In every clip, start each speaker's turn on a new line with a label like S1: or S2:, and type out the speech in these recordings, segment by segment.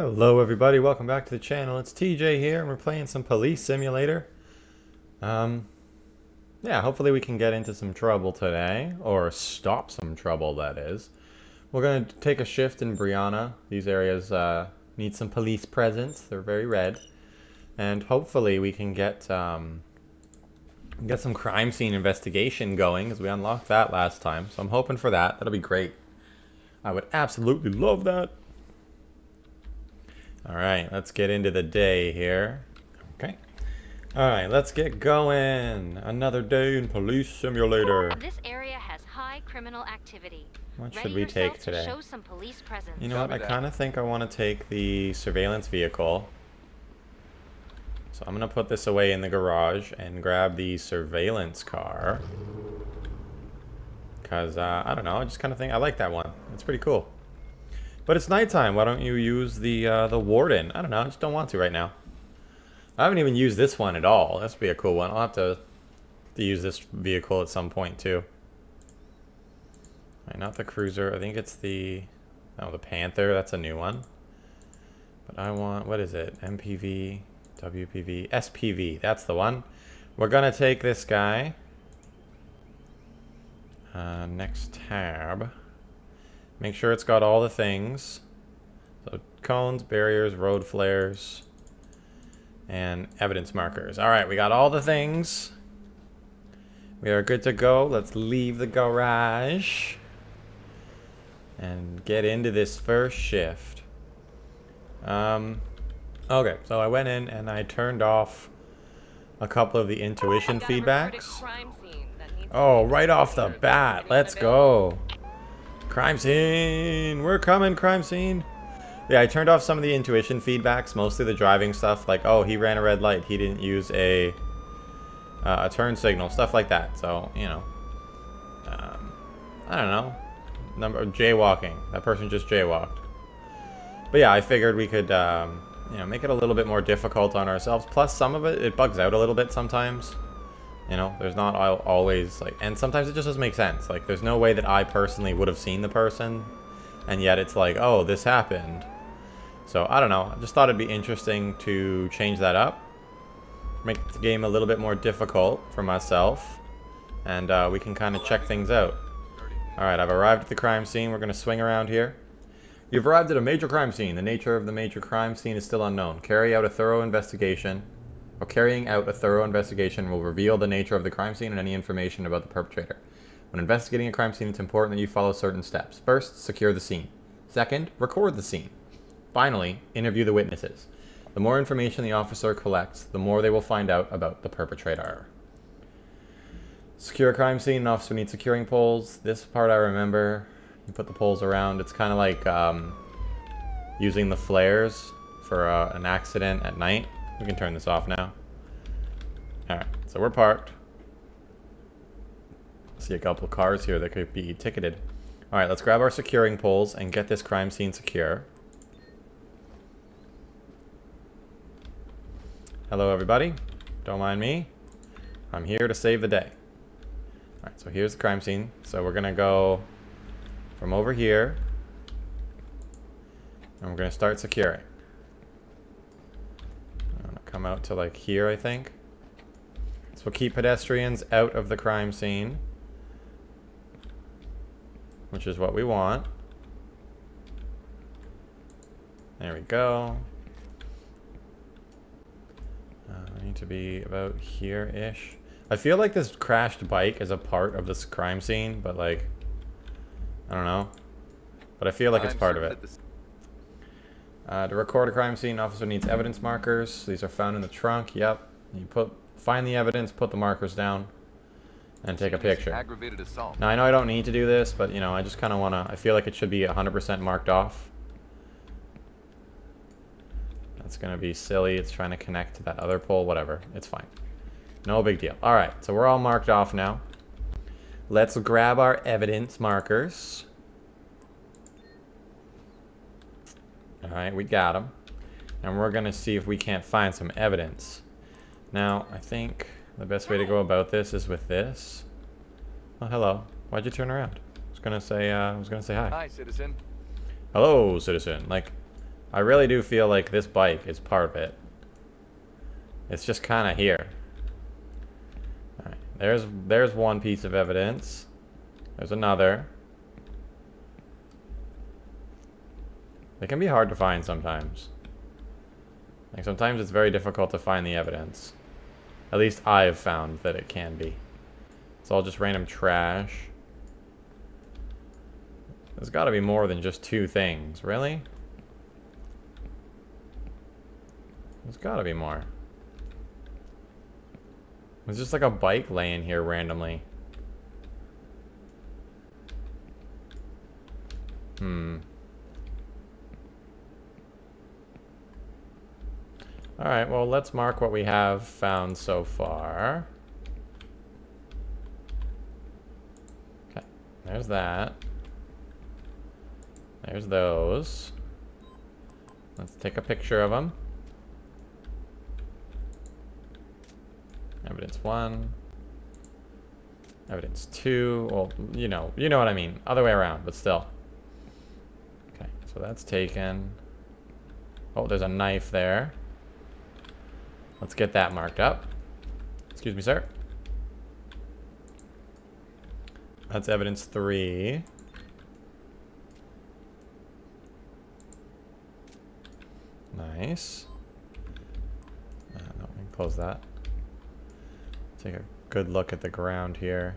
S1: Hello everybody, welcome back to the channel. It's TJ here and we're playing some Police Simulator. Um, yeah, hopefully we can get into some trouble today, or stop some trouble that is. We're going to take a shift in Brianna. These areas uh, need some police presence, they're very red. And hopefully we can get, um, get some crime scene investigation going, because we unlocked that last time. So I'm hoping for that, that'll be great. I would absolutely love that. All right, let's get into the day here. Okay. All right, let's get going. Another day in Police Simulator.
S2: This area has high criminal activity.
S1: What should
S2: Ready
S1: we
S2: yourself
S1: take
S2: to
S1: today?
S2: Show some police presence.
S1: You know what? I kind of think I want to take the surveillance vehicle. So I'm going to put this away in the garage and grab the surveillance car. Because, uh, I don't know, I just kind of think I like that one. It's pretty cool. But it's nighttime. Why don't you use the uh, the warden? I don't know. I just don't want to right now. I haven't even used this one at all. Would be a cool one. I'll have to, to use this vehicle at some point too. Right, not the cruiser. I think it's the oh the Panther. That's a new one. But I want what is it? MPV, WPV, SPV. That's the one. We're gonna take this guy. Uh, next tab. Make sure it's got all the things. So cones, barriers, road flares, and evidence markers. All right, we got all the things. We are good to go. Let's leave the garage and get into this first shift. Um, okay, so I went in and I turned off a couple of the intuition feedbacks. Oh, right off the bat. Let's go. Crime scene! We're coming, crime scene! Yeah, I turned off some of the intuition feedbacks, mostly the driving stuff, like, oh, he ran a red light, he didn't use a, uh, a turn signal, stuff like that. So, you know, um, I don't know. Number jaywalking. That person just jaywalked. But yeah, I figured we could, um, you know, make it a little bit more difficult on ourselves. Plus, some of it, it bugs out a little bit sometimes. You know, there's not al always like, and sometimes it just doesn't make sense. Like, there's no way that I personally would have seen the person, and yet it's like, oh, this happened. So I don't know. I just thought it'd be interesting to change that up, make the game a little bit more difficult for myself, and uh, we can kind of check things out. All right, I've arrived at the crime scene. We're gonna swing around here. You've arrived at a major crime scene. The nature of the major crime scene is still unknown. Carry out a thorough investigation or carrying out a thorough investigation will reveal the nature of the crime scene and any information about the perpetrator. When investigating a crime scene, it's important that you follow certain steps. First, secure the scene. Second, record the scene. Finally, interview the witnesses. The more information the officer collects, the more they will find out about the perpetrator. Secure a crime scene, officer needs securing poles. This part I remember. You put the poles around. It's kind of like um, using the flares for uh, an accident at night. We can turn this off now. Alright, so we're parked. See a couple cars here that could be ticketed. Alright, let's grab our securing poles and get this crime scene secure. Hello everybody. Don't mind me. I'm here to save the day. Alright, so here's the crime scene. So we're gonna go from over here. And we're gonna start securing come out to like here, I think. So we'll keep pedestrians out of the crime scene. Which is what we want. There we go. Uh, I need to be about here-ish. I feel like this crashed bike is a part of this crime scene, but like, I don't know. But I feel like it's part of it. Uh, to record a crime scene, officer needs evidence markers. These are found in the trunk. Yep. You put find the evidence, put the markers down, and take a picture.
S3: Aggravated assault.
S1: Now I know I don't need to do this, but you know I just kind of want to. I feel like it should be 100% marked off. That's gonna be silly. It's trying to connect to that other pole. Whatever. It's fine. No big deal. All right. So we're all marked off now. Let's grab our evidence markers. Alright, we got them. And we're going to see if we can't find some evidence. Now, I think the best way to go about this is with this. Oh, hello. Why'd you turn around? I was going to say, uh, I was going to say hi.
S3: Hi, citizen.
S1: Hello, citizen. Like, I really do feel like this bike is part of it. It's just kind of here. Alright, there's, there's one piece of evidence. There's another. They can be hard to find sometimes. Like sometimes it's very difficult to find the evidence. At least I've found that it can be. It's all just random trash. There's got to be more than just two things. Really? There's got to be more. There's just like a bike laying here randomly. Hmm. Alright, well, let's mark what we have found so far. Okay, there's that. There's those. Let's take a picture of them. Evidence one. Evidence two. Well, you know, you know what I mean. Other way around, but still. Okay, so that's taken. Oh, there's a knife there. Let's get that marked up. Excuse me, sir. That's evidence three. Nice. Uh, no, we can close that. Take a good look at the ground here.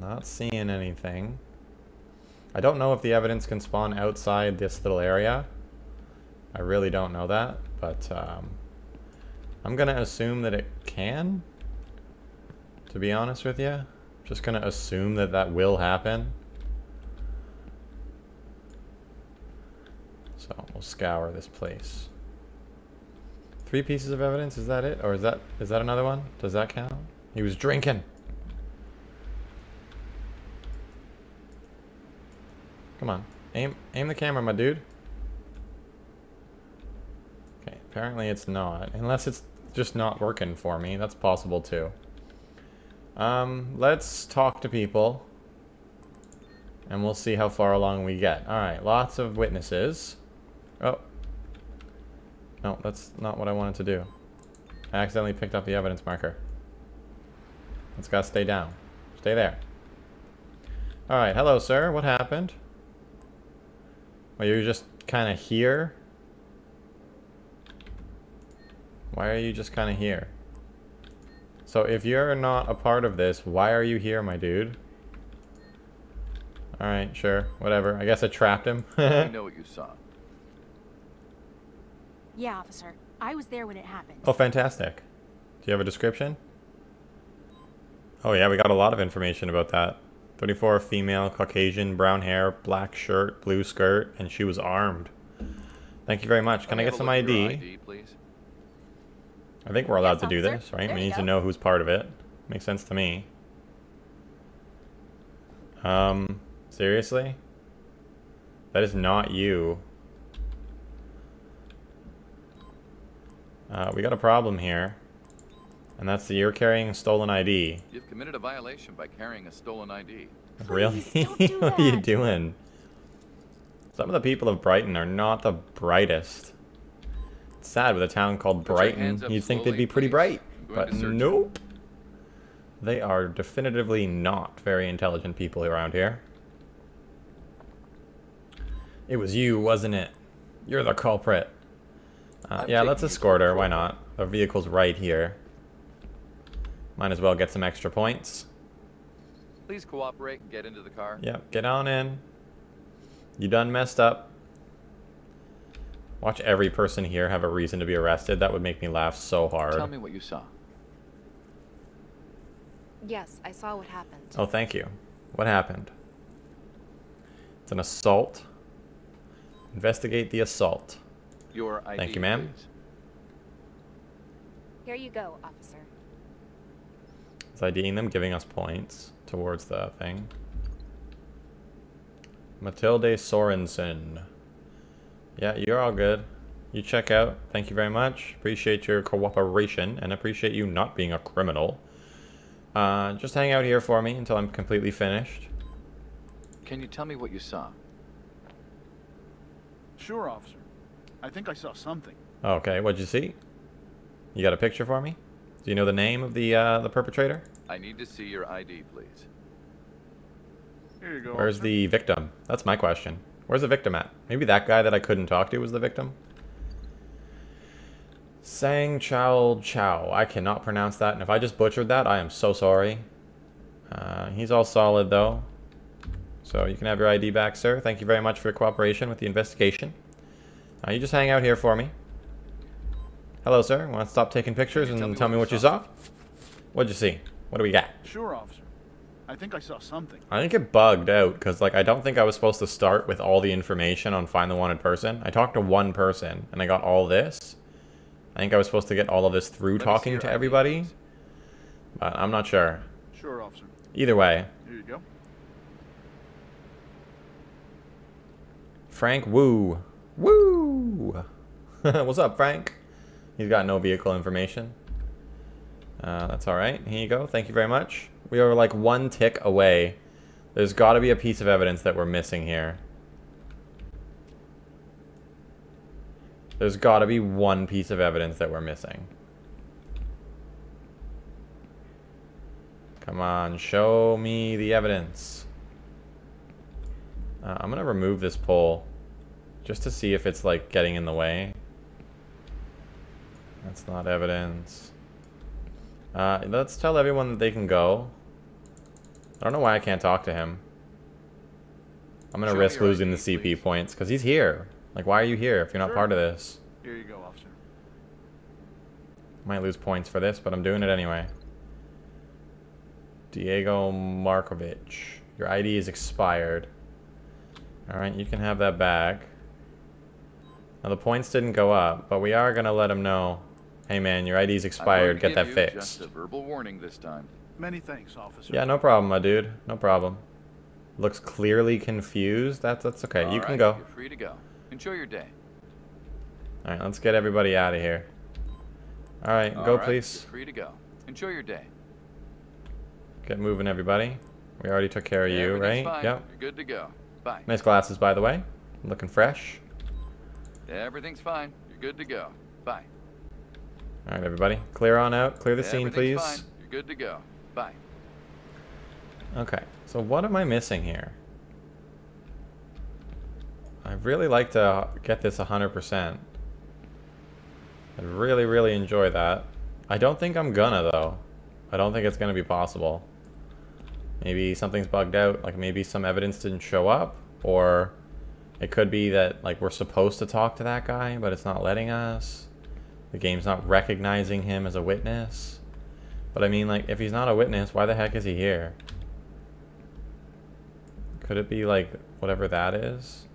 S1: Not seeing anything. I don't know if the evidence can spawn outside this little area. I really don't know that, but um, I'm going to assume that it can, to be honest with you. Just going to assume that that will happen. So we'll scour this place. Three pieces of evidence, is that it? Or is that is that another one? Does that count? He was drinking. Come on. Aim aim the camera, my dude. Okay, apparently it's not. Unless it's just not working for me. That's possible too. Um, let's talk to people. And we'll see how far along we get. Alright, lots of witnesses. Oh. No, that's not what I wanted to do. I accidentally picked up the evidence marker. It's gotta stay down. Stay there. Alright, hello sir, what happened? Well, you're just kind of here? Why are you just kind of here? So if you're not a part of this, why are you here, my dude? Alright, sure, whatever. I guess I trapped him.
S3: I know what you saw.
S4: Yeah, officer. I was there when it happened.
S1: Oh, fantastic. Do you have a description? Oh yeah, we got a lot of information about that. 34 female, Caucasian, brown hair, black shirt, blue skirt, and she was armed. Thank you very much. Can I,
S3: Let me
S1: get some
S3: look at your
S1: ID?
S3: ID, please.
S1: I think we're allowed
S4: Yes,
S1: to do
S4: officer.
S1: this, right?
S4: There
S1: we
S4: you
S1: need to know who's part of it. Makes sense to me. Um, seriously? That is not you. Uh, we got a problem here. And that's that you're carrying a stolen ID.
S3: You've committed a violation by carrying a stolen ID.
S1: really?
S4: Please, don't do
S1: what are you doing? Some of the people of Brighton are not the brightest. Sad with a town called Brighton. You'd think they'd be pretty bright. But
S3: to search you.
S1: nope. They are definitively not very intelligent people around here. It was you, wasn't it? You're the culprit. Uh, yeah, let's escort her. Why not? Our vehicle's right here. Might as well get some extra points.
S3: Please cooperate and get into the car.
S1: Yep, get on in. You done messed up. Watch every person here have a reason to be arrested. That would make me laugh so hard.
S3: Tell me what you saw.
S5: Yes, I saw what happened.
S1: Oh, thank you. What happened? It's an assault. Investigate the assault.
S3: Your ID,
S1: Thank you, ma'am.
S5: Here you go, officer.
S1: Is IDing them, giving us points towards the thing. Matilde Sorensen. Yeah, you're all good. You check out. Thank you very much. Appreciate your cooperation and appreciate you not being a criminal. Uh, just hang out here for me until I'm completely finished.
S3: Can you tell me what you saw?
S6: Sure, officer. I think I saw something.
S1: Okay, what'd you see? You got a picture for me? Do you know the name of the uh, the perpetrator?
S3: I need to see your ID, please.
S6: Here you go.
S1: Where's
S6: officer.
S1: the victim? That's my question. Where's the victim at? Maybe that guy that I couldn't talk to was the victim? Sang Chow Chow. I cannot pronounce that, and if I just butchered that, I am so sorry. Uh, he's all solid, though. So you can have your ID back, sir. Thank you very much for your cooperation with the investigation. Uh, you just hang out here for me. Hello, sir. Want to stop taking pictures and tell
S3: tell
S1: me
S3: me
S1: what you
S3: what you
S1: saw? What'd you see? What do we got?
S6: Sure, officer. I think I saw something.
S1: I think it bugged out because like I don't think I was supposed to start with all the information on find the wanted person. I talked to one person and I got all this. I think I was supposed to get all of this through
S3: Let
S1: talking to everybody,
S3: please.
S1: but I'm not sure.
S6: Sure, officer.
S1: Either way,
S6: Here you go.
S1: Frank Woo. Woo! What's up, Frank? He's got no vehicle information. Uh, that's alright. Here you go. Thank you very much. We are like one tick away. There's got to be a piece of evidence that we're missing here. There's got to be one piece of evidence that we're missing. Come on, show me the evidence. Uh, I'm gonna remove this pole just to see if it's like getting in the way. That's not evidence. Uh, let's tell everyone that they can go. I don't know why I can't talk to him. I'm gonna risk losing the CP
S3: please.
S1: points because he's here. Like, why are you here if you're not
S6: Sure.
S1: part of this?
S6: Here you go, officer.
S1: Might lose points for this, but I'm doing it anyway. Diego Markovich. Your ID is expired. Alright, you can have that back. Now the points didn't go up, but we are gonna let him know. Hey man, your ID's expired, get that fixed.
S3: Just a verbal warning this time.
S6: Many thanks, officer.
S1: Yeah, no problem, my dude. No problem. Looks clearly confused. That's that's okay. you
S3: All
S1: can go.
S3: You're free to go. Enjoy your day.
S1: Alright, let's get everybody out of here. Alright,
S3: All
S1: go
S3: right,
S1: please.
S3: You're free to go. Enjoy your day.
S1: Get moving everybody. We already took care of you, right?
S3: Fine.
S1: Yep.
S3: You're good to go. Bye.
S1: Nice glasses, by the way. Looking fresh.
S3: Everything's fine. You're good to go. Bye.
S1: All right, everybody. Clear on out. Clear the scene, please.
S3: Fine. You're good to go. Bye.
S1: Okay. So what am I missing here? I'd really like to get this 100%. I'd really, really enjoy that. I don't think I'm gonna, though. I don't think it's gonna be possible. Maybe something's bugged out. Like, maybe some evidence didn't show up. Or it could be that, like, we're supposed to talk to that guy, but it's not letting us. The game's not recognizing him as a witness. But I mean, like, if he's not a witness, why the heck is he here? Could it be like whatever that is?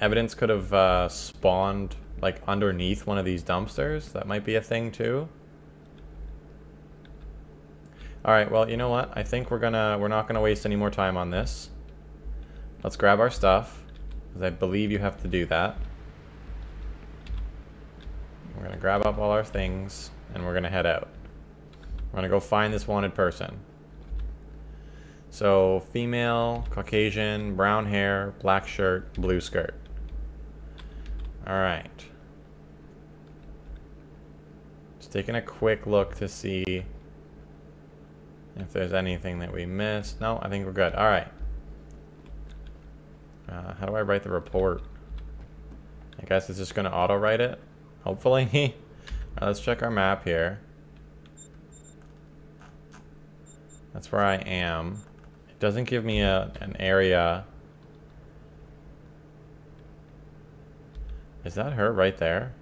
S1: Evidence could have uh, spawned like underneath one of these dumpsters. That might be a thing too. All right. Well, you know what? I think we're gonna we're not gonna waste any more time on this. Let's grab our stuff, because I believe you have to do that. We're gonna grab up all our things and we're gonna head out. We're gonna go find this wanted person. So, female, Caucasian, brown hair, black shirt, blue skirt. Alright. Just taking a quick look to see if there's anything that we missed. No, I think we're good. Alright. Uh, how do I write the report? I guess it's just going to auto-write it, hopefully. Alright, uh, let's check our map here. That's where I am. It doesn't give me a an area. Is that her right there?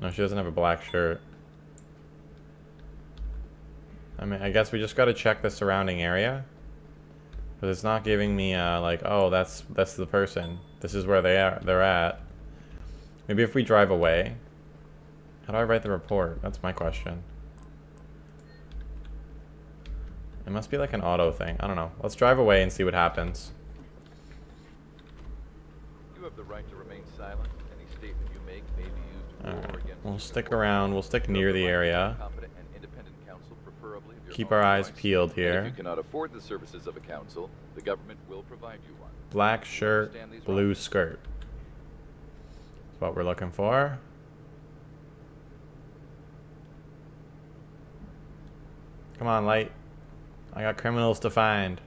S1: No, she doesn't have a black shirt. I mean, I guess we just got to check the surrounding area. Because it's not giving me, uh, like, oh, that's that's the person. This is where they are. They're at. Maybe if we drive away. How do I write the report? That's my question. It must be like an auto thing. I don't know. Let's drive away and see what happens.
S7: You have the right to remain silent. Any statement you make may be used for
S1: Alright.
S7: or against
S1: We'll stick around. We'll stick near
S7: the
S1: area.
S7: Competent and independent counsel, preferably of your
S1: keep our eyes peeled
S7: And if
S1: here.
S7: you cannot afford the services of a council, the government will provide you one.
S1: Black shirt, blue skirt. That's what we're looking for. Come on, light. I got criminals to find.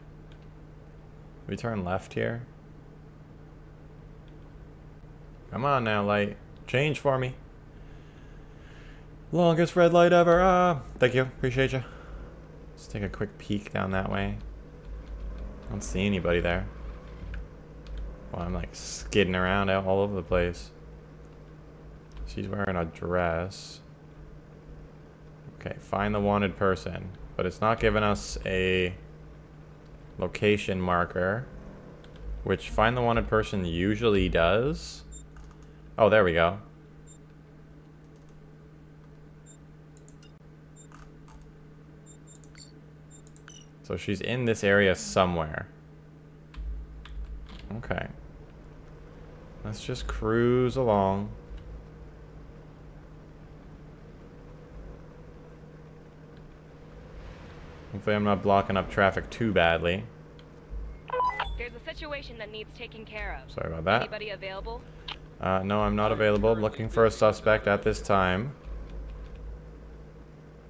S1: We turn left here. Come on now, light. Change for me. Longest red light ever. Ah, thank you. Appreciate you. Let's take a quick peek down that way. I don't see anybody there. Well, I'm like skidding around out all over the place. She's wearing a dress. Okay, find the wanted person. But it's not giving us a location marker. Which find the wanted person usually does. Oh, there we go. So she's in this area somewhere. Okay. Let's just cruise along. Hopefully I'm not blocking up traffic too badly.
S8: There's a situation that needs taken care of.
S1: Sorry about that.
S8: Anybody available?
S1: Uh, no, I'm not available. I'm looking for a suspect at this time.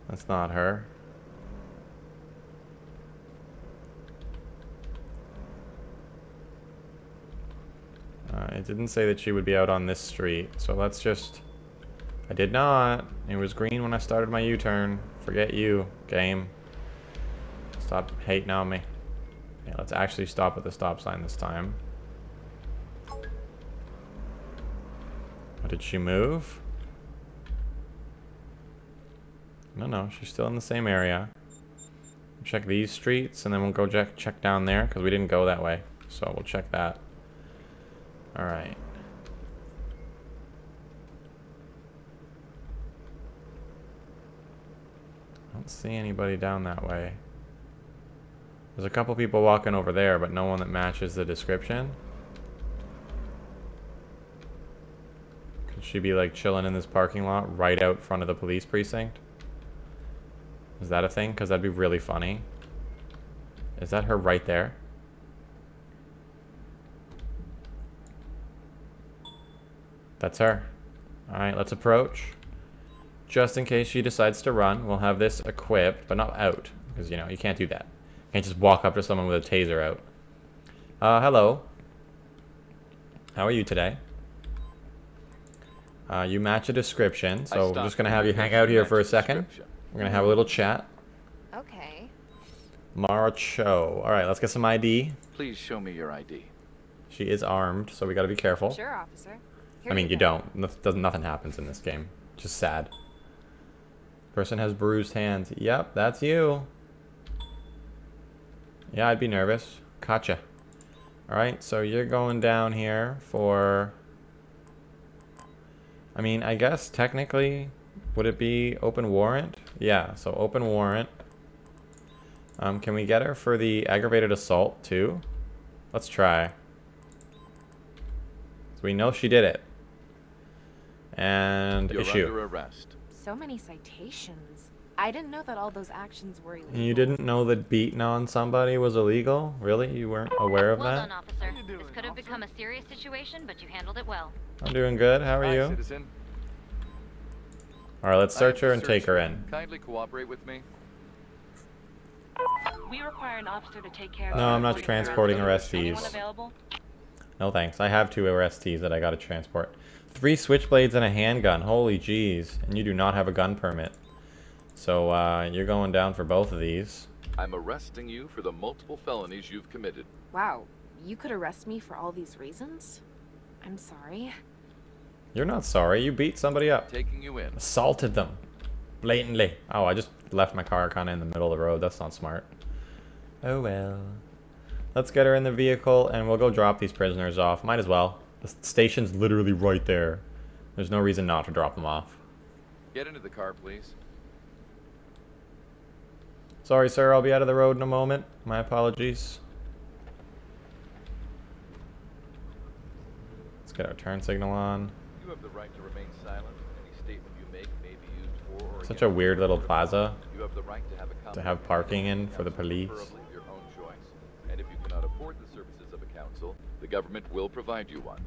S1: That's not her. Uh, it didn't say that she would be out on this street, so let's just... I did not. It was green when I started my U-turn. Forget you, game. Stop hating on me. Yeah, let's actually stop at the stop sign this time. Oh, did she move? No, no, she's still in the same area. Check these streets, and then we'll go check, check down there, because we didn't go that way. So we'll check that. Alright. I don't see anybody down that way. There's a couple people walking over there, but no one that matches the description. Could she be like chilling in this parking lot right out front of the police precinct? Is that a thing? Because that'd be really funny. Is that her right there? That's her. Alright, let's approach. Just in case she decides to run, we'll have this equipped, but not out. Because, you know, you can't do that. You can't just walk up to someone with a taser out. Uh, hello. How are you today? Uh, you match a description, so we're just gonna have you hang out here for a second.
S7: description.
S1: We're gonna have a little chat.
S5: Okay.
S1: Mara Cho. Alright, let's get some ID.
S7: Please show me your ID.
S1: She is armed, so we gotta be careful.
S5: Sure, officer. Here
S1: I mean, you don't. Doesn't- Nothing happens in this game. Just sad. Person has bruised hands. Yep, that's you. Yeah, I'd be nervous. Gotcha. Alright, so you're going down here for... I mean, I guess technically, would it be open warrant? Yeah, so open warrant. Um, can we get her for the aggravated assault too? Let's try. So we know she did it. And
S7: You're
S1: issue.
S7: under arrest.
S5: So many citations. I didn't know that all those actions were illegal.
S1: You didn't know that beating on somebody was illegal? Really? You weren't aware of
S2: Well
S1: that?
S2: done, officer.
S6: doing,
S2: This could have
S6: officer?
S2: become a serious situation, but you handled it well.
S1: I'm doing good. How are
S7: Hi,
S1: you?
S7: citizen.
S1: Alright, let's search her and take her in.
S7: Kindly cooperate with me.
S8: We require an officer to take care of
S1: No, I'm not
S8: Anyone
S1: transporting
S8: Anyone
S1: arrestees.
S8: available?
S1: No thanks. I have two arrestees that I gotta transport. Three switchblades and a handgun. Holy jeez. And you do not have a gun permit. So, uh, you're going down for both of these.
S7: I'm arresting you for the multiple felonies you've committed.
S5: Wow, you could arrest me for all these reasons? I'm sorry.
S1: You're not sorry. You beat somebody up.
S7: Taking you in.
S1: Assaulted them. Blatantly. Oh, I just left my car kind of in the middle of the road. That's not smart. Oh well. Let's get her in the vehicle and we'll go drop these prisoners off. Might as well. The station's literally right there. There's no reason not to drop them off.
S7: Get into the car, please.
S1: Sorry, sir. I'll be out of the road in a moment. My apologies. Let's get our turn signal on.
S7: You have the right to remain silent. Any statement you make may be used for or
S1: Such a weird little
S7: in court of
S1: plaza.
S7: You have the right to have a
S1: To have parking in for the police.
S7: your own choice. And if you cannot afford the services of a council, the government will provide you one.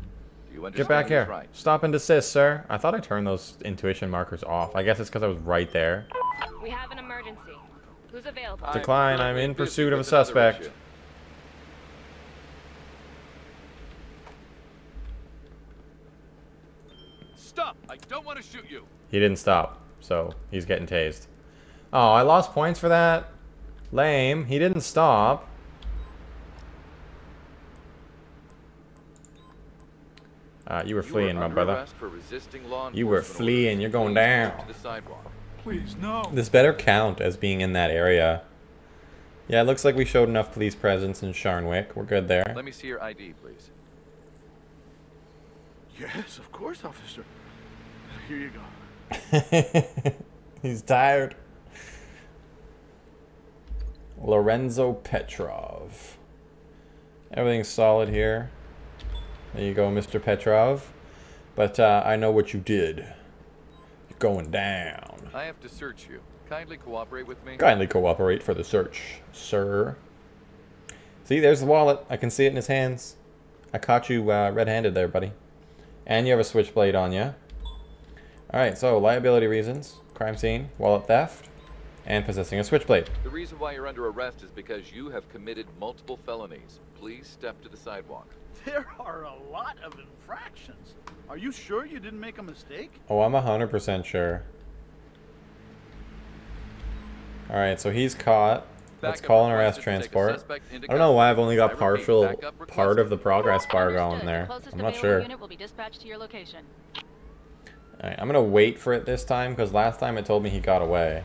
S7: Do you understand
S1: Get back here.
S7: rights?
S1: Stop and desist, sir. I thought I turned those intuition markers off. I guess it's because I was right there.
S8: We have an emergency. Who's available?
S7: I'm
S1: Decline, I'm in pursuit of a suspect.
S7: issue. Stop! I don't want to shoot you.
S1: He didn't stop, so he's getting tased. Oh, I lost points for that? Lame. He didn't stop. Uh, you were
S7: You
S1: fleeing, my brother.
S7: arrest for resisting law
S1: You were fleeing, you're going down.
S7: To the sidewalk.
S6: Please, no.
S1: This better count as being in that area. Yeah, it looks like we showed enough police presence in Sharnwick. We're good there.
S7: Let me see your ID, please.
S6: Yes, of course, officer. Here you go.
S1: He's tired. Lorenzo Petrov. Everything's solid here. There you go, Mr. Petrov. But uh, I know what you did. You're going down.
S7: I have to search you. Kindly cooperate with me.
S1: Kindly cooperate for the search, sir. See, there's the wallet. I can see it in his hands. I caught you uh, red-handed there, buddy. And you have a switchblade on you. Alright, so liability reasons, crime scene, wallet theft, and possessing a switchblade.
S7: The reason why you're under arrest is because you have committed multiple felonies. Please step to the sidewalk.
S6: There are a lot of infractions. Are you sure you didn't make a mistake?
S1: Oh, I'm 100% sure. Alright, so he's caught. Let's call an arrest
S7: requested to take a
S1: transport. I don't know why I've only got partial part of the progress bar going there. I'm not sure.
S2: unit will be dispatched to your location.
S1: Alright, I'm gonna wait for it this time because last time it told me he got away.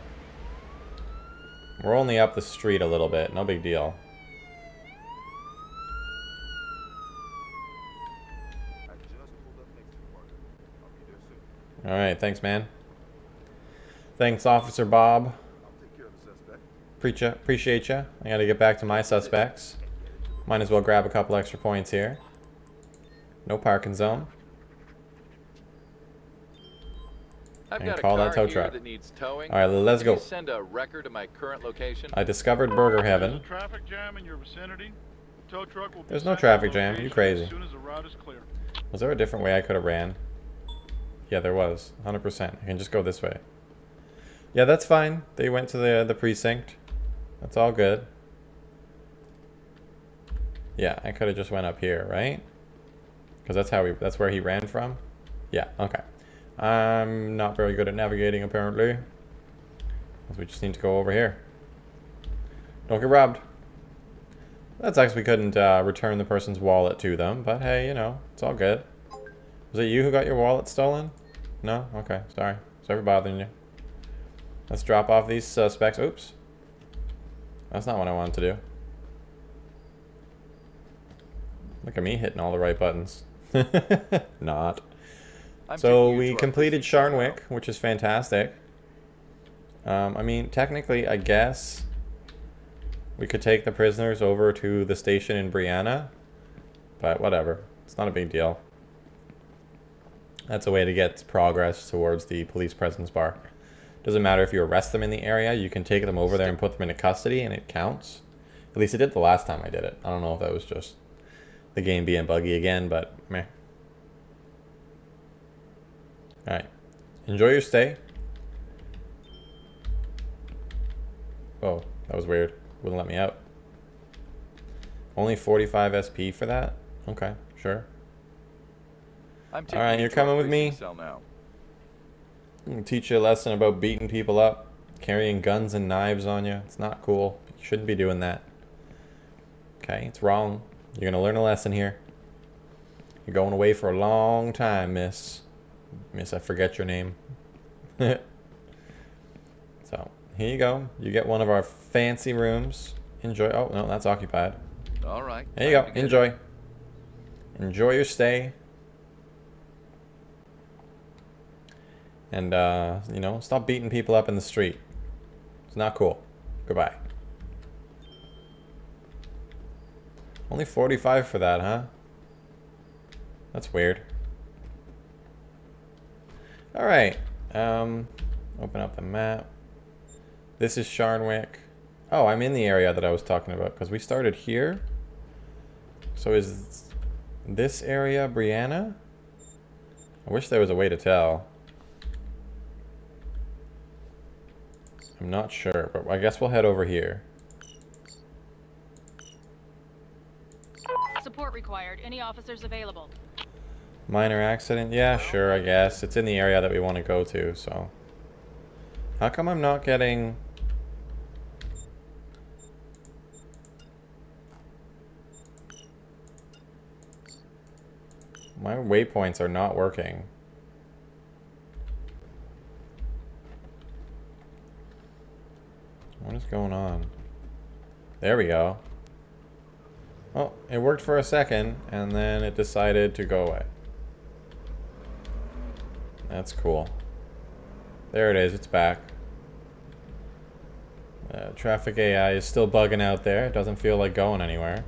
S1: We're only up the street a little bit, no big deal. Alright, thanks man. Thanks Officer Bob. Preach appreciate ya. I gotta get back to my suspects. Might as well grab a couple extra points here. No parking zone.
S7: I've
S1: And
S7: got a
S1: call
S7: car
S1: that tow
S7: here
S1: truck.
S7: that needs towing.
S1: Alright, let's go.
S7: send a record of my current location.
S1: I discovered Burger
S6: There's a
S1: Heaven.
S6: traffic jam in your vicinity. The tow truck will be
S1: There's no traffic jam, you crazy.
S6: As soon as the route is clear.
S1: Was there a different way I could have ran? Yeah, there was. 100%. I can just go this way. Yeah, that's fine. They went to the the precinct. That's all good. Yeah, I could have just went up here, right? Because that's how we. That's where he ran from. Yeah. Okay. I'm not very good at navigating apparently. 'Cause we just need to go over here. Don't get robbed. That sucks we couldn't uh, return the person's wallet to them, but hey, you know, it's all good. Was it you who got your wallet stolen? No? Okay, sorry. Sorry for bothering you. Let's drop off these suspects. Oops. That's not what I wanted to do. Look at me hitting all the right buttons. not.
S7: I'm
S1: So we completed
S7: right now.
S1: Sharnwick, which is fantastic. Um, I mean, technically, I guess we could take the prisoners over to the station in Brianna, but whatever. It's not a big deal. That's a way to get progress towards the police presence bar. Doesn't matter if you arrest them in the area, you can take them over there and put them into custody, and it counts. At least it did the last time I did it. I don't know if that was just the game being buggy again, but meh. Alright. Enjoy your stay. Oh, that was weird. Wouldn't let me out. Only 45 SP for that? Okay, sure.
S7: I'm
S1: Alright,
S7: you
S1: you're coming with me?
S7: now.
S1: I'm gonna teach you a lesson about beating people up, carrying guns and knives on you. It's not cool. You shouldn't be doing that. Okay, it's wrong. You're gonna learn a lesson here. You're going away for a long time, miss. Miss, I forget your name. so, here you go. You get one of our fancy rooms. Enjoy. Oh, no, that's occupied.
S7: All right.
S1: There you go. Enjoy. Enjoy your stay. And, uh, you know, stop beating people up in the street. It's not cool. Goodbye. Only 45 for that, huh? That's weird. Alright. Um, open up the map. This is Sharnwick. Oh, I'm in the area that I was talking about because we started here. So is this area Brianna? I wish there was a way to tell. I'm not sure, but I guess we'll head over here.
S9: Support required. Any officers available?
S1: Minor accident? Yeah, sure, I guess. It's in the area that we want to go to, so... How come I'm not getting... My waypoints are not working. What is going on? There we go. Oh, it worked for a second, and then it decided to go away. That's cool. There it is, it's back. Uh, traffic AI is still bugging out there. It doesn't feel like going anywhere.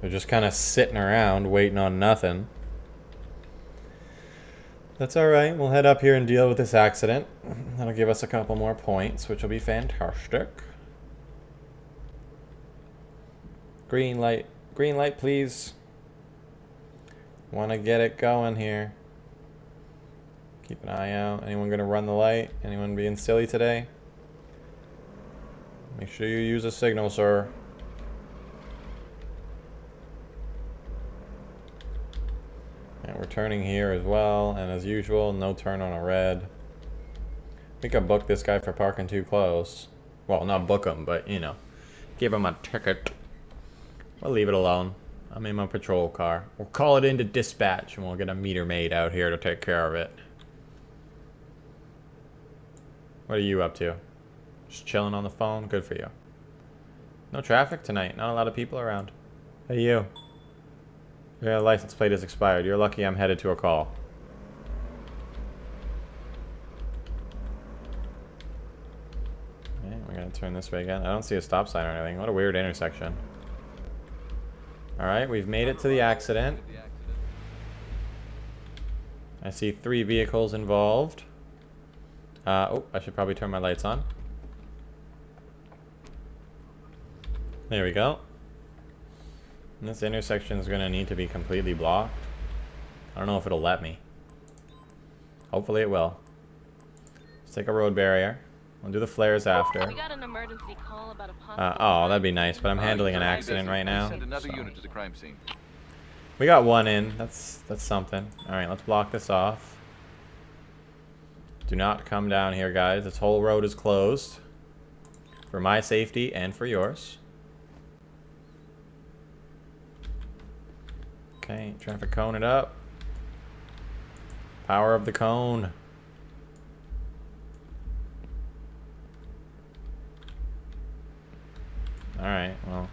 S1: They're just kind of sitting around waiting on nothing. That's alright. We'll head up here and deal with this accident. That'll give us a couple more points, which will be fantastic. Green light. Green light, please. Want to get it going here. Keep an eye out. Anyone going to run the light? Anyone being silly today? Make sure you use a signal, sir. And we're turning here as well, and as usual, no turn on a red. We could book this guy for parking too close. Well, not book him, but, you know, give him a ticket. We'll leave it alone. I'm in my patrol car. We'll call it into dispatch, and we'll get a meter maid out here to take care of it. What are you up to? Just chilling on the phone? Good for you. No traffic tonight. Not a lot of people around. Hey, you. Your license plate is expired. You're lucky I'm headed to a call. Okay, we're gonna turn this way again. I don't see a stop sign or anything. What a weird intersection. Alright, we've made it to the accident. I see three vehicles involved. Uh, oh, I should probably turn my lights on. There we go. And this intersection is going to need to be completely blocked. I don't know if it'll let me. Hopefully it will. Let's take a road barrier. We'll do the flares after.
S8: We got an emergency call about a
S1: Uh, oh, that'd be nice, but I'm handling an accident right now. So.
S7: unit to the crime scene.
S1: We got one in. That's that's something. All right, let's block this off. Do not come down here, guys. This whole road is closed. For my safety and for yours. Okay, traffic cone it up. Power of the cone. Alright, well.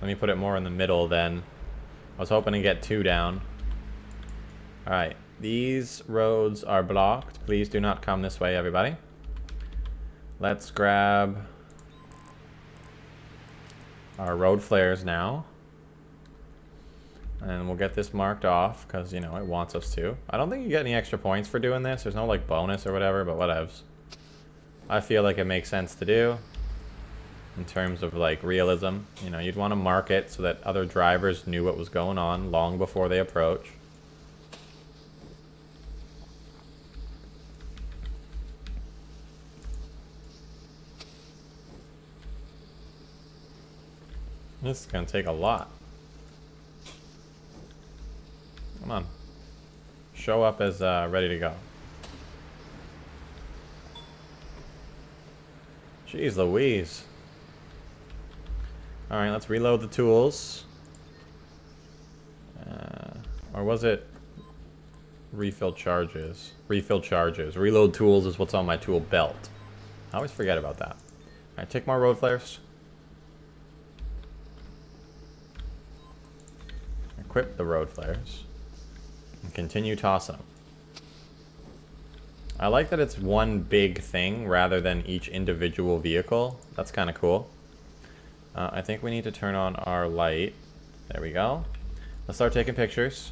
S1: Let me put it more in the middle then. I was hoping to get two down. Alright, these roads are blocked. Please do not come this way, everybody. Let's grab our road flares now. And we'll get this marked off, because, you know, it wants us to. I don't think you get any extra points for doing this. There's no, like, bonus or whatever, but whatevs. I feel like it makes sense to do. In terms of, like, realism. You know, you'd want to mark it so that other drivers knew what was going on long before they approach. This is going to take a lot. Come on. Show up as uh, ready to go. Jeez Louise. Alright, let's reload the tools. Uh, or was it refill charges? Refill charges. Reload tools is what's on my tool belt. I always forget about that. Alright, take more road flares. Equip the road flares. And continue tossing them. I like that it's one big thing rather than each individual vehicle. That's kind of cool. Uh, I think we need to turn on our light. There we go. Let's start taking pictures.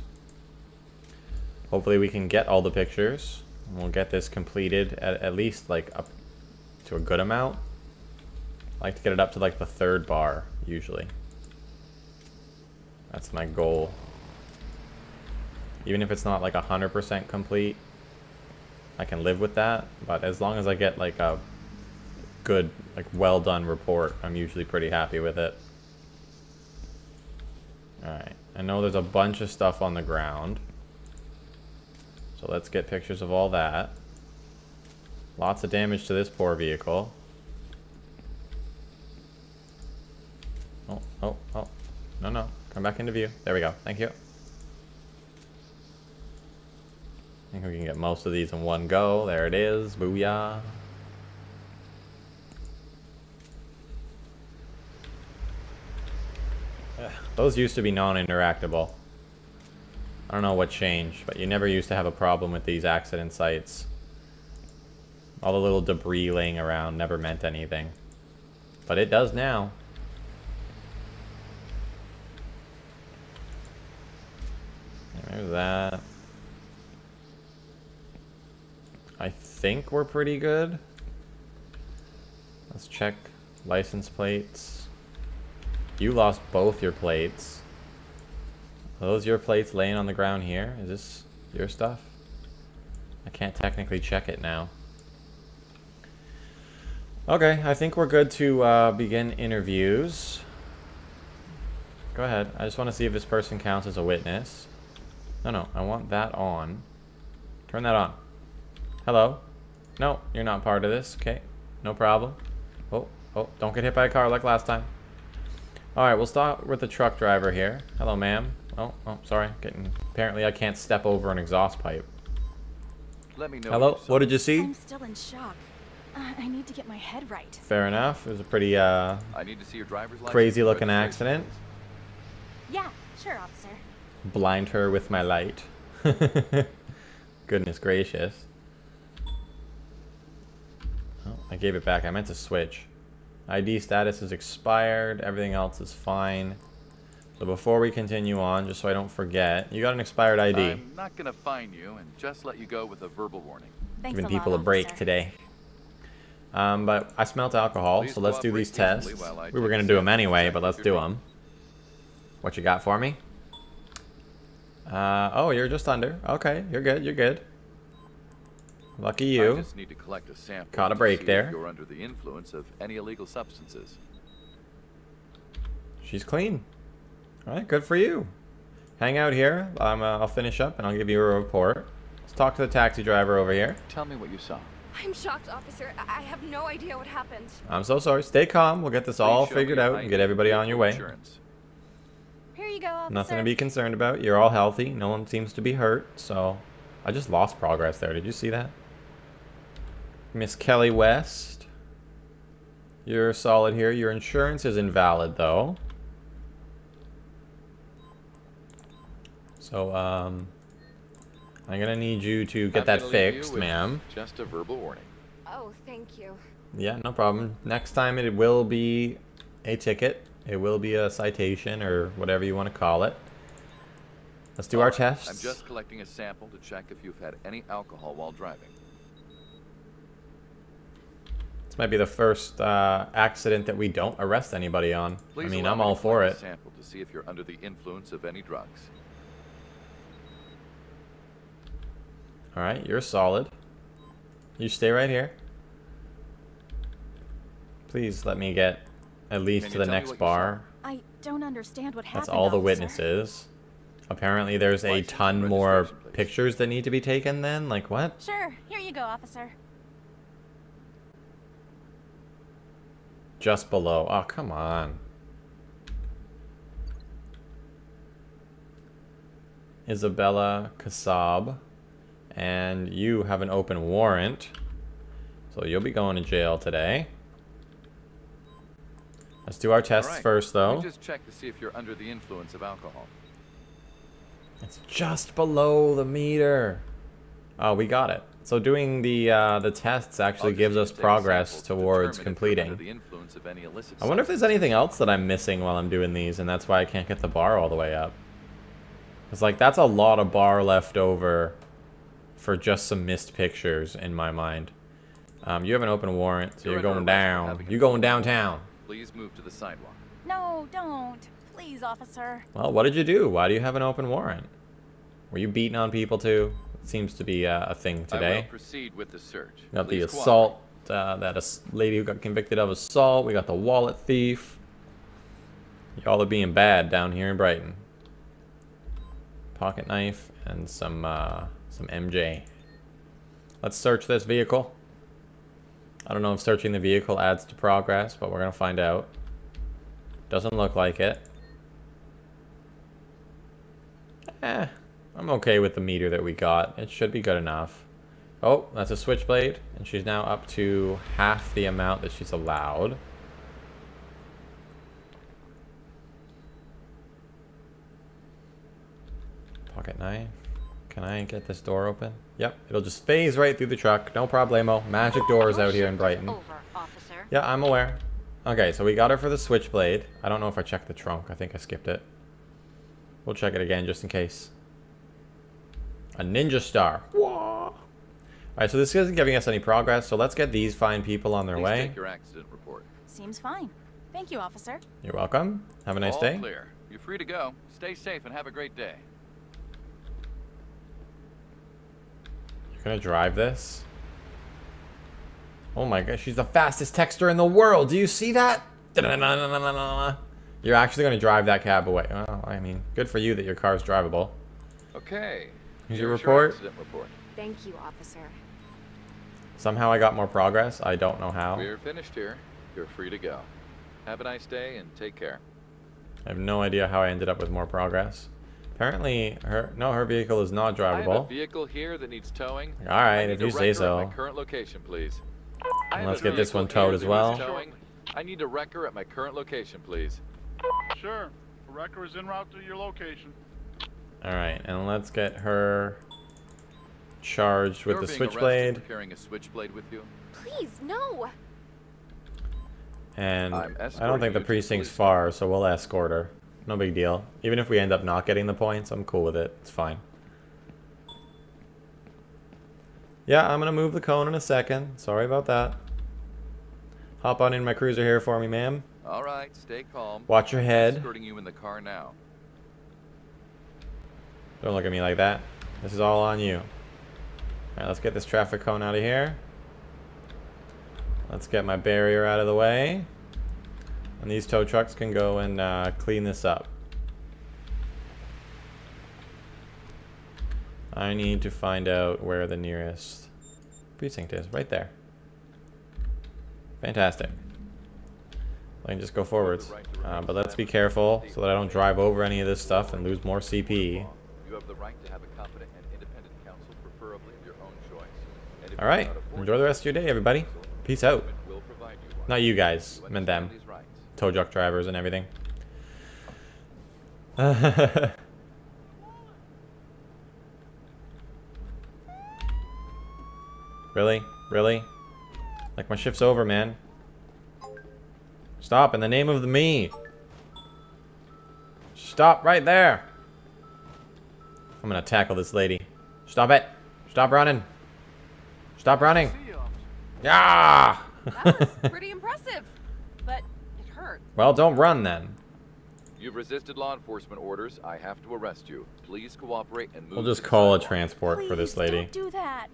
S1: Hopefully we can get all the pictures. We'll get this completed at, at least like up to a good amount. I like to get it up to like the third bar, usually. That's my goal. Even if it's not like 100% complete, I can live with that. But as long as I get like a good, like well done report, I'm usually pretty happy with it. Alright, I know there's a bunch of stuff on the ground. So let's get pictures of all that. Lots of damage to this poor vehicle. Oh, oh, oh. No, no. Come back into view. There we go. Thank you. I think we can get most of these in one go. There it is. Booyah. Ugh, those used to be non-interactable. I don't know what changed, but you never used to have a problem with these accident sites. All the little debris laying around never meant anything. But it does now. There's that. I think we're pretty good. Let's check license plates. You lost both your plates. Are those your plates laying on the ground here? Is this your stuff? I can't technically check it now. Okay, I think we're good to uh, begin interviews. Go ahead. I just want to see if this person counts as a witness. No, no, I want that on. Turn that on. Hello? No, you're not part of this. Okay, no problem. Oh, oh, don't get hit by a car like last time. Alright, we'll start with the truck driver here. Hello, ma'am. Oh, oh, sorry. Getting Apparently I can't step over an exhaust pipe.
S3: Let me know.
S1: Hello? What did you see?
S4: I'm still in shock. Uh, I need to get my head right.
S1: Fair enough. It was a pretty, uh,
S3: I need to see your driver's license.
S1: Crazy looking accident.
S4: Yeah, sure, officer.
S1: Blind her with my light. Goodness gracious. Oh, I gave it back. I meant to switch. ID status is expired. Everything else is fine. So before we continue on, just so I don't forget, you got an expired ID.
S3: I'm not gonna fine you and just let you go with a verbal warning.
S4: Thanks
S1: Giving
S4: a lot,
S1: people a break
S4: officer.
S1: today. Um, but I smelt alcohol,
S3: Please
S1: so let's do these tests. We were gonna do them anyway, but let's do them. What you got for me? Uh, oh, you're just under. Okay, you're good, you're good. Lucky
S3: I
S1: you.
S3: just need to collect a sample.
S1: Caught a break there.
S3: You're under the influence of any illegal substances.
S1: She's clean. Alright, good for you. Hang out here. Um, uh, I'll finish up and I'll give you a report. Let's talk to the taxi driver over here.
S3: Tell me what you saw.
S8: I'm shocked, officer. I I have no idea what happened.
S1: I'm so sorry. Stay calm. We'll get this all
S3: Please show me
S1: figured out and get everybody on your way.
S3: insurance.
S4: Here you go, officer.
S1: Nothing to be concerned about. You're all healthy. No one seems to be hurt. So, I just lost progress there. Did you see that? Miss Kelly West. You're solid here. Your insurance is invalid, though. So, um... I'm gonna need you to get
S3: I'm
S1: that
S3: gonna
S1: fixed, ma'am.
S3: Just a verbal warning.
S8: Oh, thank you.
S1: Yeah, no problem. Next time it will be a ticket. It will be a citation or whatever you want to call it. Let's do our tests.
S3: I'm just collecting a sample to check if you've had any alcohol while driving.
S1: This might be the first uh, accident that we don't arrest anybody on.
S3: Please
S1: I mean, I'm all for it.
S3: sample to see if you're under the influence of any drugs.
S1: All right, you're solid. You stay right here. Please let me get at least to the next
S3: what you saw?
S1: bar.
S4: I don't understand what happened.
S1: That's all the witnesses. Apparently, there's a ton more pictures that need to be taken. Then, like what?
S4: Sure, here you go, officer.
S1: Just below. Oh, come on. Isabella Kassab. And you have an open warrant. So you'll be going to jail today. Let's do our tests
S3: Alright,
S1: first, though.
S3: just check to see if you're under the influence of alcohol.
S1: It's just below the meter. Oh, we got it. So doing the uh, the tests actually gives us
S3: to take a
S1: progress
S3: to
S1: towards
S3: determine if you're
S1: completing.
S3: the influence of any illicit
S1: I wonder if there's anything else that I'm missing while I'm doing these, and that's why I can't get the bar all the way up. It's like, that's a lot of bar left over for just some missed pictures in my mind. Um, you have an open warrant, so
S3: You're
S1: you're going down. You're going downtown.
S7: Please move to the sidewalk.
S4: No, don't. Please, officer.
S1: Well, what did you do? Why do you have an open warrant? Were you beating on people too? It seems to be uh, a thing today.
S7: I will
S1: today.
S7: proceed with the search.
S1: We got the
S7: Please cooperate.
S1: assault, uh, that as- lady who got convicted of assault. We got the wallet thief. Y'all are being bad down here in Brighton. Pocket knife and some uh, some MJ. Let's search this vehicle. I don't know if searching the vehicle adds to progress, but we're gonna find out. Doesn't look like it. Eh, I'm okay with the meter that we got. It should be good enough. Oh, that's a switchblade, and she's now up to half the amount that she's allowed. Pocket knife. Can I get this door open? Yep, it'll just phase right through the truck. No problemo. Magic doors out here in Brighton.
S2: Over.
S1: Yeah, I'm aware. Okay, so we got her for the switchblade. I don't know if I checked the trunk. I think I skipped it. We'll check it again just in case. A ninja star. Whoa. Alright, so this isn't giving us any progress, so let's get these fine people on their
S7: Please
S1: way.
S7: take your accident report.
S4: Seems fine. Thank you, officer.
S1: You're welcome. Have a nice
S7: All
S1: day.
S7: clear. You're free to go. Stay safe and have a great day.
S1: You're gonna drive this? Oh my gosh, she's the fastest texter in the world. Do you see that? You're actually gonna drive that cab away. Well, I mean, good for you that your car's drivable.
S7: Okay.
S1: Here's your
S7: Here's
S1: report.
S7: accident report.
S5: Thank you, officer.
S1: Somehow I got more progress. I don't know how.
S7: We're finished here. You're free to go. Have a nice day and take care.
S1: I have no idea how I ended up with more progress. Apparently, her no, her vehicle is not drivable.
S7: I have a
S1: drivable.
S7: vehicle here that needs towing.
S1: All right, if you say
S7: wrecker at
S1: so.
S7: My current location, please.
S1: And let's get this one towed as well.
S7: towing. I need a wrecker at my current location, please.
S6: Sure. The wrecker is en route to your location.
S1: All right, and let's get her charged with
S7: You're
S1: the
S7: being arrested
S1: switchblade.
S7: for carrying a switchblade with you.
S5: Please, no.
S1: And
S7: I'm
S1: don't think the precinct's far, so we'll escort her. No big deal. Even if we end up not getting the points, I'm cool with it. It's fine. Yeah, I'm gonna move the cone in a second. Sorry about that. Hop on in my cruiser here for me, ma'am.
S7: All right, stay calm.
S1: Watch your head.
S7: Escorting you in the car now.
S1: Don't look at me like that. This is all on you. Alright, let's get this traffic cone out of here. Let's get my barrier out of the way. And these tow trucks can go and uh, clean this up. I need to find out where the nearest precinct is. Right there. Fantastic. I can just go forwards. Uh, but let's be careful so that I don't drive over any of this stuff and lose more CP.
S7: You have the right to have a competent and independent counsel, preferably of your own choice. And if you
S1: Alright, enjoy the rest of your day, everybody. Peace out.
S7: government will provide you one.
S1: Not you guys, I meant them.
S7: Understand?
S1: Tow truck drivers and everything. really? Really? Like my shift's over, man. Stop in the name of the me. Stop right there. I'm gonna tackle this lady. Stop it. Stop running. Stop running.
S6: See you, officer.
S1: Yeah.
S5: That was pretty impressive, but it hurt.
S1: Well, don't run then.
S7: You've resisted law enforcement orders. I have to arrest you. Please cooperate and move.
S1: We'll just call a
S7: sidewalk.
S1: transport for this
S4: Please
S1: lady.
S4: Don't do that.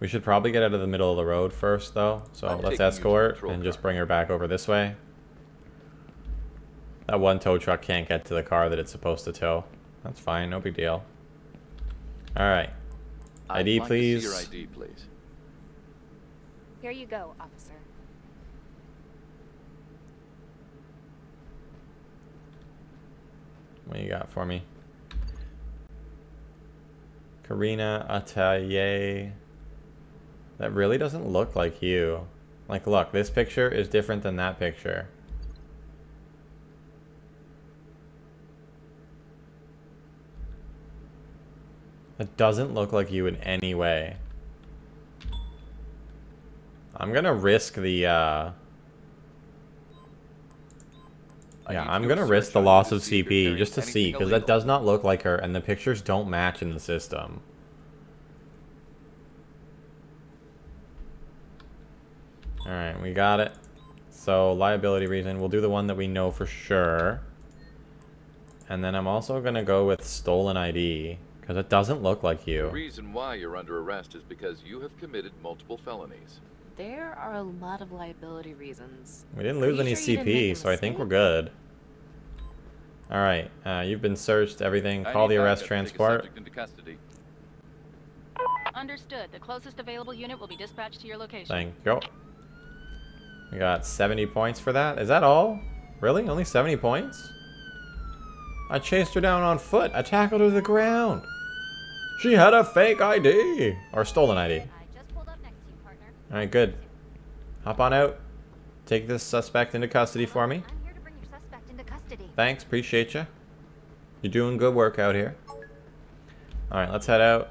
S1: We should probably get out of the middle of the road first, though. So
S7: I'm
S1: let's
S7: taking you to
S1: escort
S7: patrol
S1: and just bring her back over this way. That one tow truck can't get to the car that it's supposed to tow. That's fine, no big deal. Alright.
S7: I'd
S1: ID,
S7: like to your
S1: please.
S7: ID, please.
S5: Here you go, officer.
S1: What you got for me? Karina Ataye. That really doesn't look like you. Like, look, this picture is different than that picture. It doesn't look like you in any way. I'm gonna risk the, uh...
S7: I
S1: Yeah, I'm gonna risk the loss of
S7: see if you're
S1: CP just to see, because that does not look like her, and the pictures don't match in the system. Alright, we got it. So liability reason, we'll do the one that we know for sure. And then I'm also going to go with stolen ID. Because it doesn't look like you.
S7: The reason why you're under arrest is because you have committed multiple felonies.
S5: There are a lot of liability reasons.
S1: We didn't lose any
S5: sure you didn't make
S1: CP, so I think we're good. Alright, uh, you've been searched, everything.
S3: I
S1: Call the arrest
S3: to take a
S1: transport.
S3: subject into custody.
S9: Understood. The closest available unit will be dispatched to your location.
S1: Thank you. We got 70 points for that. Is that all? Really? Only 70 points? I chased her down on foot. I tackled her to the ground. She had a fake ID. Or stolen ID.
S2: I just pulled up next partner.
S1: Alright, good. Hop on out. Take this suspect into custody for me.
S2: I'm here to bring your suspect into custody.
S1: Thanks, appreciate you. You're doing good work out here. Alright, let's head out.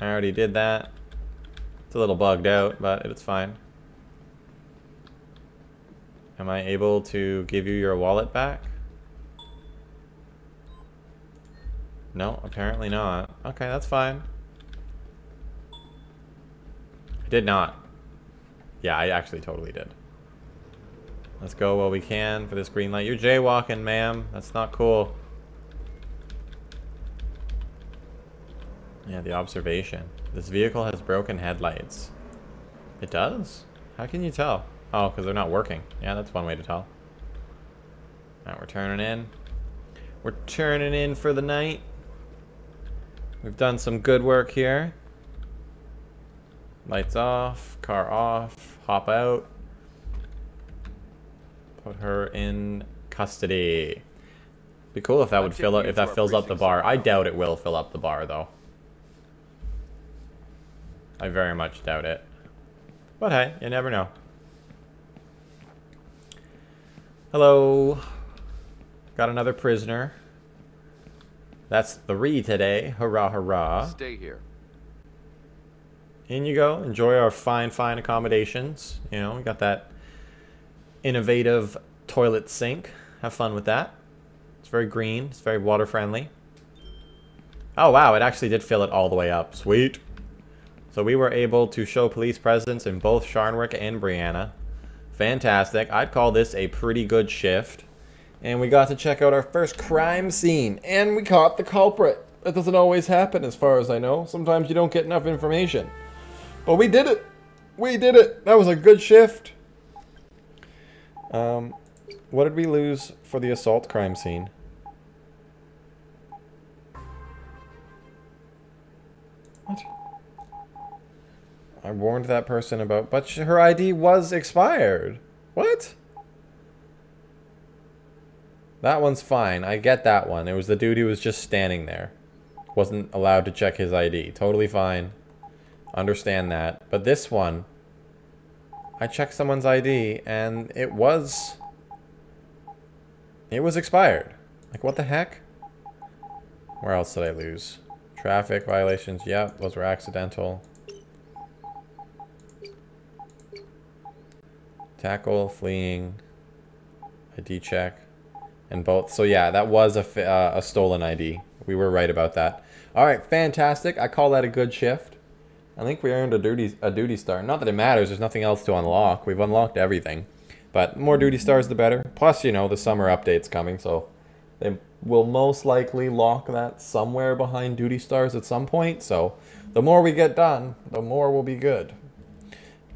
S1: I already did that. It's a little bugged out, but it's fine. Am I able to give you your wallet back? No, apparently not. Okay, that's fine. Did not. Yeah, I actually totally did. Let's go while we can for this green light. You're jaywalking, ma'am. That's not cool. Yeah, the observation. This vehicle has broken headlights. It does? How can you tell? Oh, because they're not working. Yeah, that's one way to tell. Alright, we're turning in. We're turning in for the night. We've done some good work here. Lights off, car off, hop out. Put her in custody. Be cool if that would fill up if that fills up the bar. I doubt it will fill up the bar though. I very much doubt it. But hey, you never know. Hello. Got another prisoner. That's three today. Hurrah, hurrah.
S7: Stay here.
S1: In you go. Enjoy our fine, fine accommodations. You know, we got that innovative toilet sink. Have fun with that. It's very green. It's very water friendly. Oh, wow. It actually did fill it all the way up. Sweet. So we were able to show police presence in both Sharnwick and Brianna. Fantastic. I'd call this a pretty good shift. And we got to check out our first crime scene. And we caught the culprit. That doesn't always happen as far as I know. Sometimes you don't get enough information. But we did it. We did it. That was a good shift. Um, what did we lose for the assault crime scene? What? I warned that person about, but her ID was expired. What? That one's fine. I get that one. It was the dude who was just standing there. Wasn't allowed to check his ID. Totally fine. Understand that. But this one, I checked someone's ID and it was. It was expired. Like, what the heck? Where else did I lose? Traffic violations. Yep, those were accidental. Tackle, fleeing, ID check, and both. So yeah, that was a, uh, a stolen ID. We were right about that. All right, fantastic. I call that a good shift. I think we earned a duty a duty star. Not that it matters. There's nothing else to unlock. We've unlocked everything, but more duty stars the better. Plus, you know, the summer update's coming, so they will most likely lock that somewhere behind duty stars at some point. So the more we get done, the more will be good.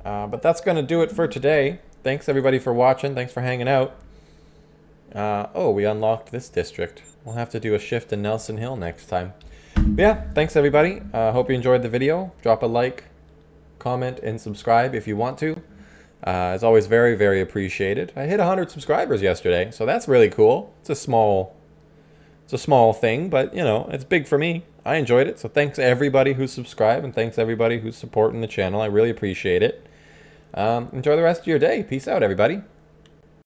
S1: Uh, but that's going to do it for today. Thanks everybody for watching. Thanks for hanging out. Uh, oh, we unlocked this district. We'll have to do a shift in Nelson Hill next time. Yeah, thanks everybody. Uh, hope you enjoyed the video. Drop a like, comment, and subscribe if you want to. Uh, it's always very, very appreciated. I hit 100 subscribers yesterday, so that's really cool. It's a small, it's a small thing, but you know, it's big for me. I enjoyed it, so thanks everybody who's subscribed, and thanks everybody who's supporting the channel. I really appreciate it. Um, enjoy the rest of your day. Peace out, everybody.